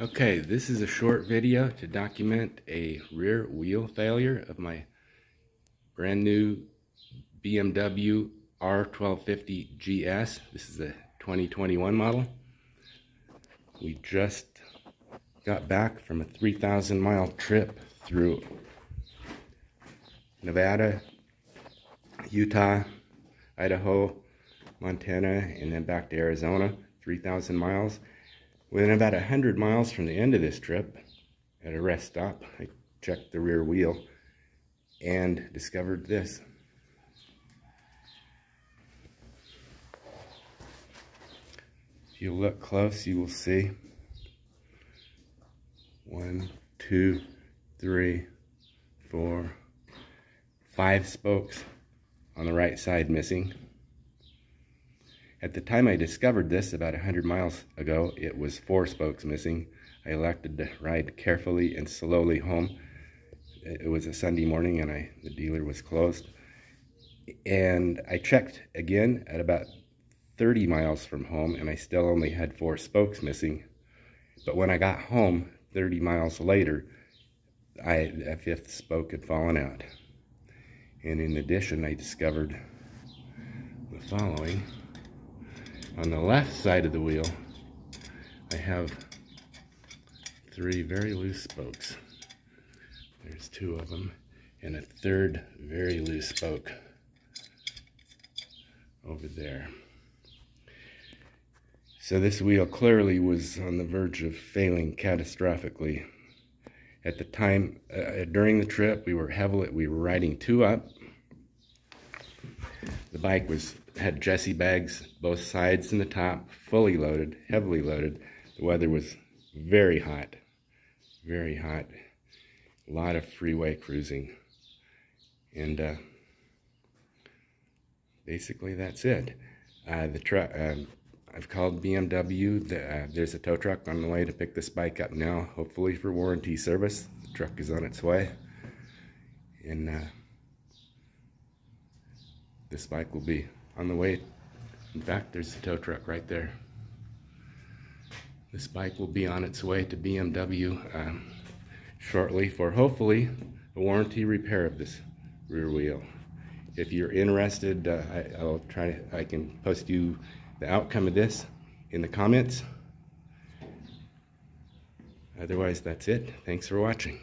Okay, this is a short video to document a rear wheel failure of my brand new BMW R1250 GS. This is a 2021 model. We just got back from a 3,000 mile trip through Nevada, Utah, Idaho, Montana, and then back to Arizona, 3,000 miles. Within about 100 miles from the end of this trip, at a rest stop, I checked the rear wheel and discovered this. If you look close, you will see one, two, three, four, five spokes on the right side missing. At the time I discovered this, about 100 miles ago, it was four spokes missing. I elected to ride carefully and slowly home. It was a Sunday morning and I, the dealer was closed. And I checked again at about 30 miles from home and I still only had four spokes missing. But when I got home 30 miles later, I, a fifth spoke had fallen out. And in addition, I discovered the following. On the left side of the wheel, I have three very loose spokes. There's two of them, and a third very loose spoke over there. So this wheel clearly was on the verge of failing catastrophically. At the time, uh, during the trip, we were heavily, we were riding two up. The bike was had Jesse bags, both sides and the top, fully loaded, heavily loaded. The weather was very hot, very hot. A lot of freeway cruising. And uh, basically that's it. Uh, the truck, uh, I've called BMW. The, uh, there's a tow truck on the way to pick this bike up now, hopefully for warranty service. The truck is on its way. And uh, this bike will be on the way. In fact, there's the tow truck right there. This bike will be on its way to BMW um, shortly for hopefully a warranty repair of this rear wheel. If you're interested, uh, I, will try, I can post you the outcome of this in the comments. Otherwise, that's it. Thanks for watching.